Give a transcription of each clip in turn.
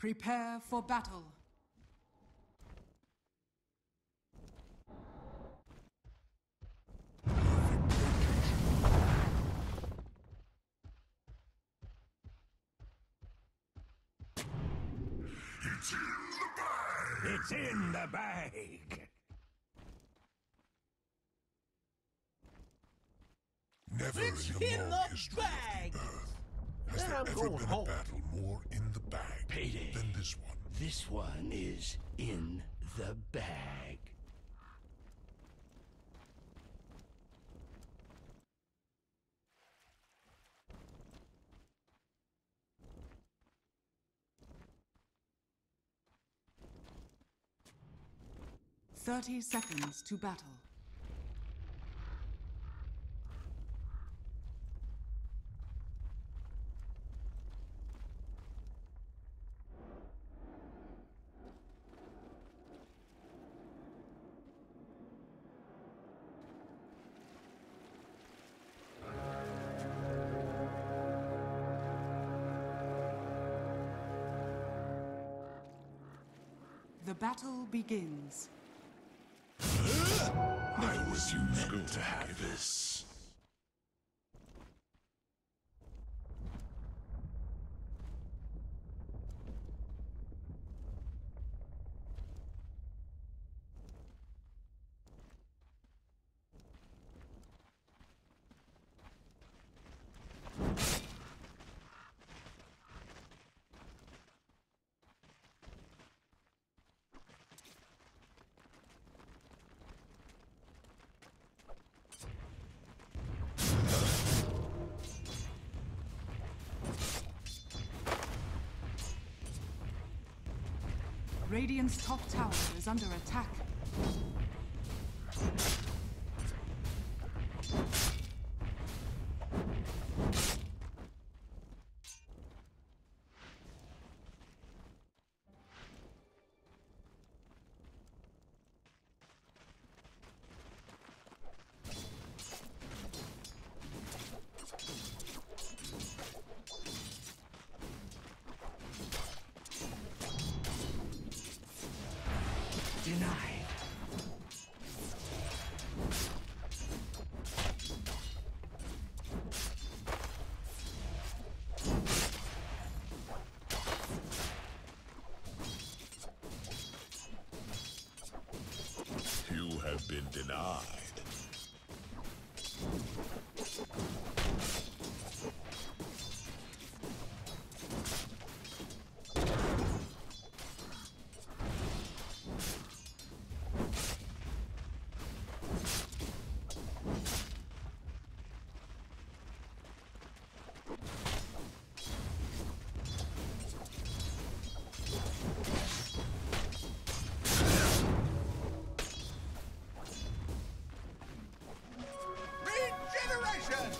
Prepare for battle. It's in the bag. It's in the in long the history bag. of the Earth has there I'm ever going been home. a battle more in the bag Payday. than this one. This one is in the bag. Thirty seconds to battle. The battle begins. I was meant to have this. Radiant's top tower is under attack. Regeneration!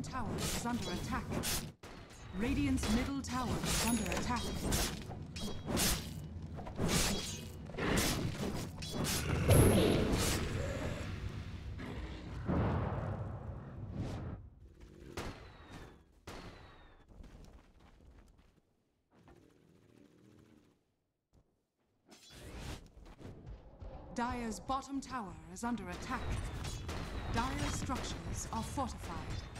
Bottom tower is under attack. Radiant's middle tower is under attack. Dire's bottom tower is under attack. Dire's structures are fortified.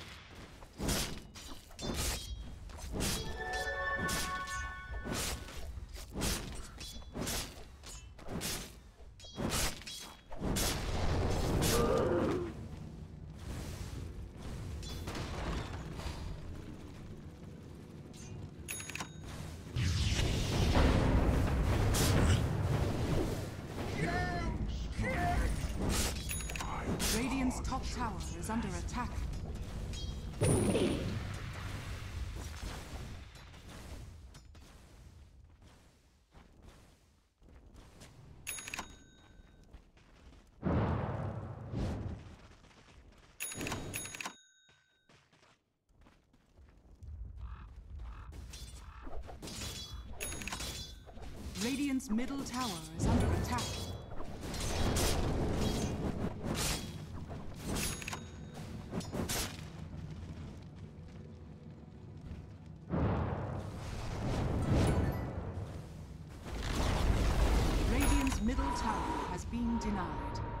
Middle tower is under attack. Radiant's middle tower has been denied.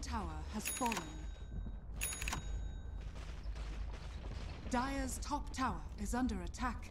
Tower has fallen. Dire's top tower is under attack.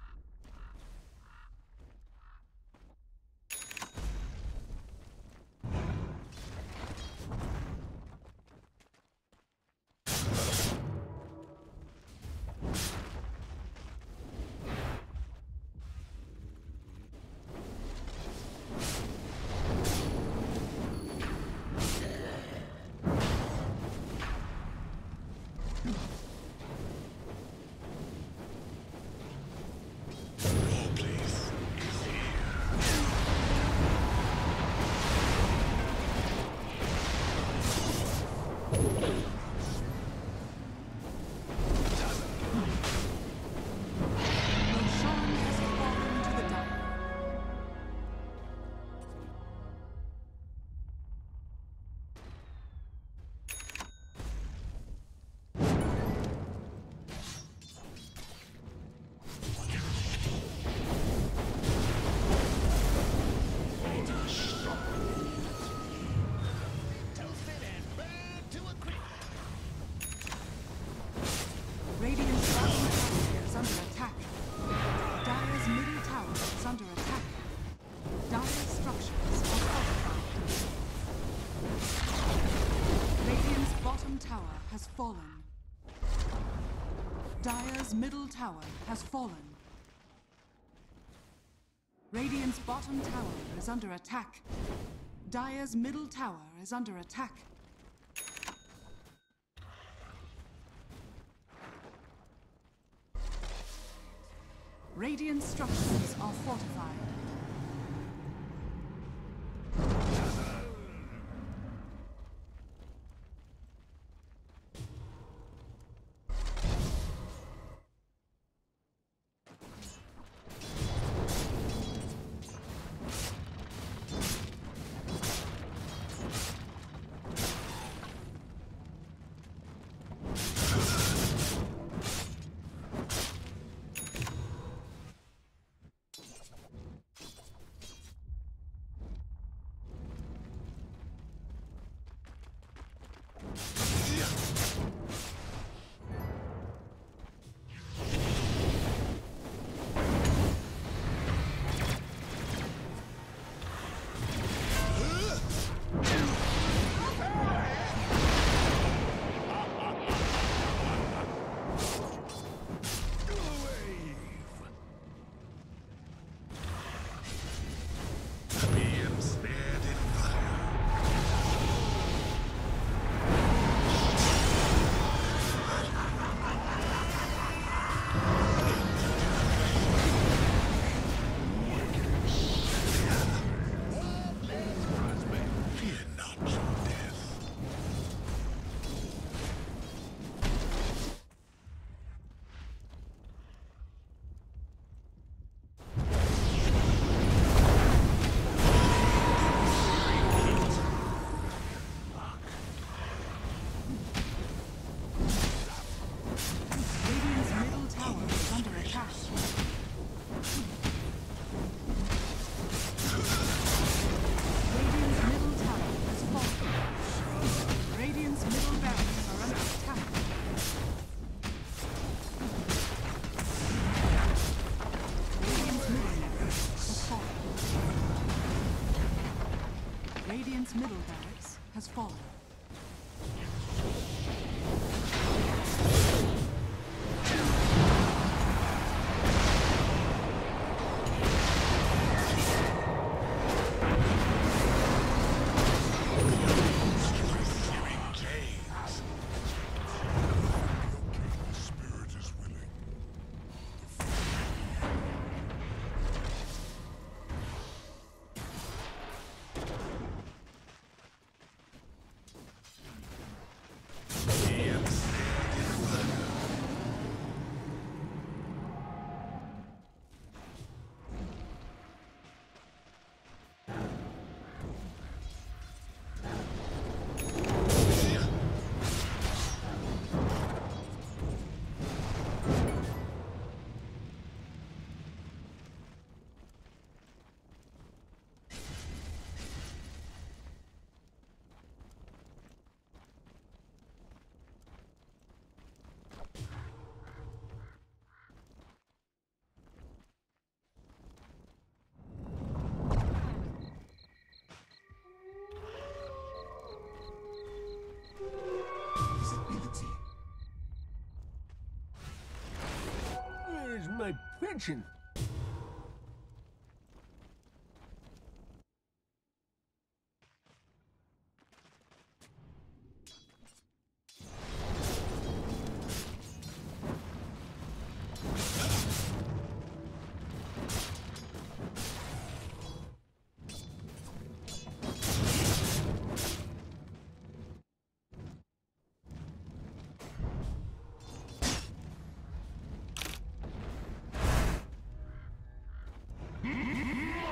Middle tower has fallen. Radiant's bottom tower is under attack. Dire's middle tower is under attack. Radiant structures are fortified. middle tower. pigeon.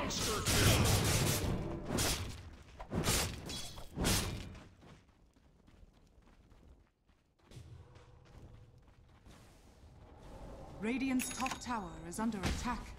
My pension. Radiant's top tower is under attack.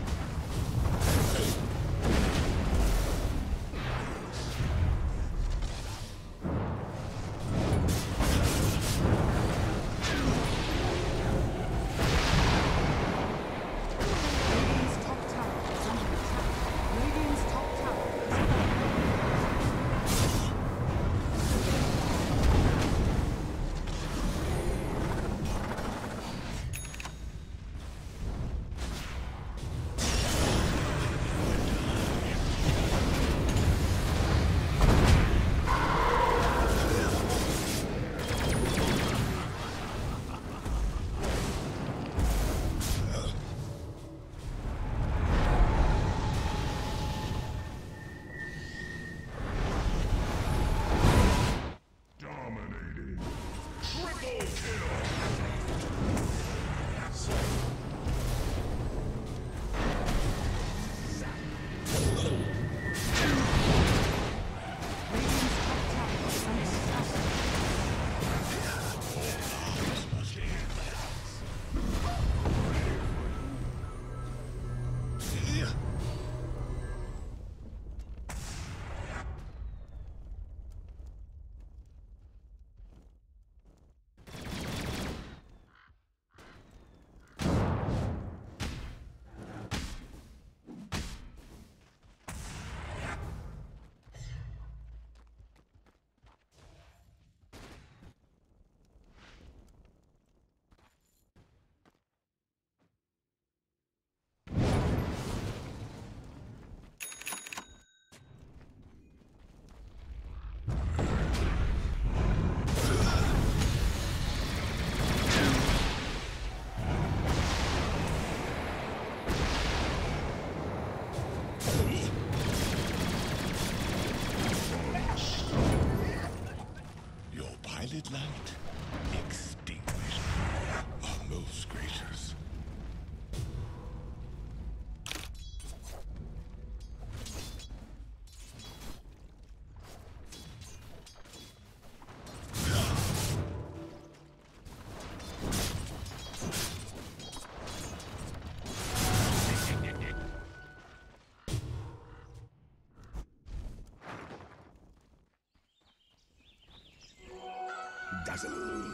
Double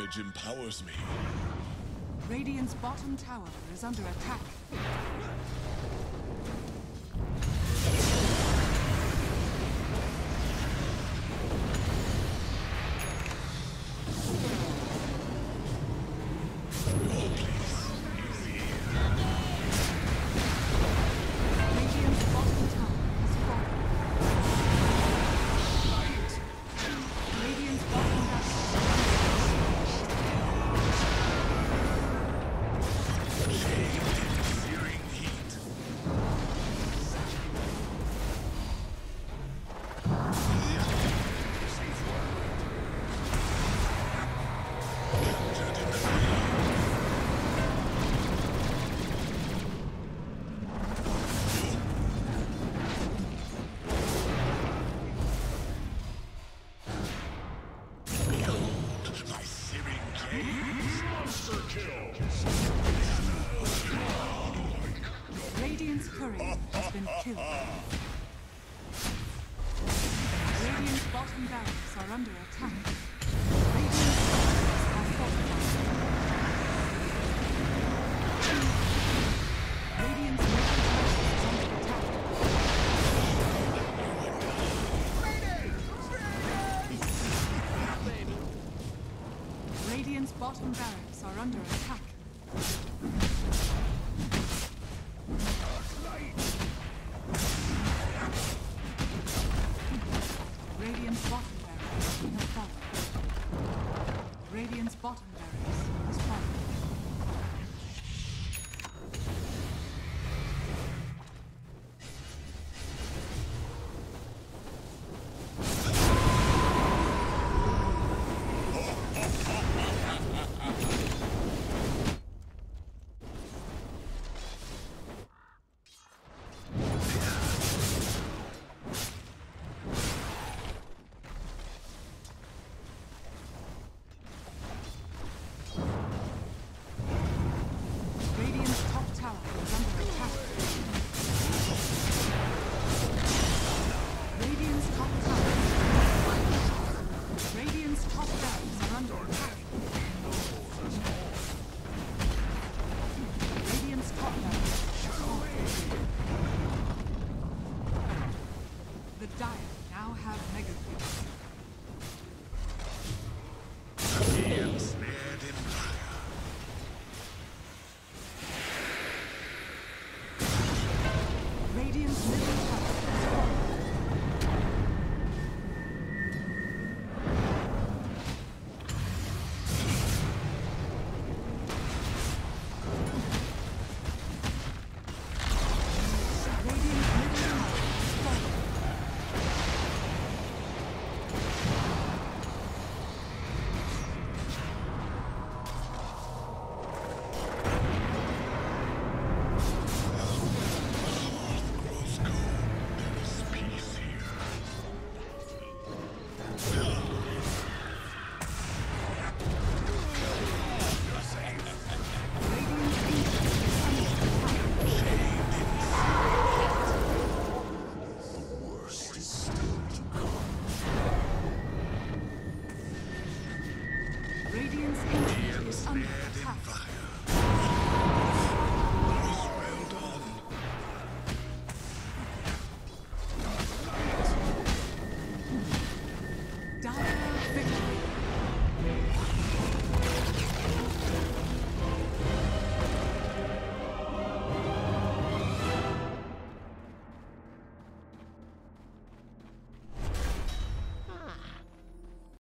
damage empowers me. Radiant's bottom tower is under attack. Bottom barracks are under attack.